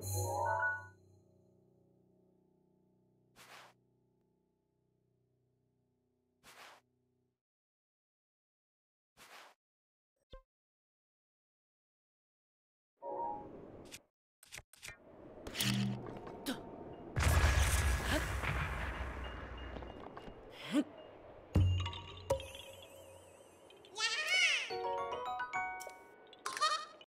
Música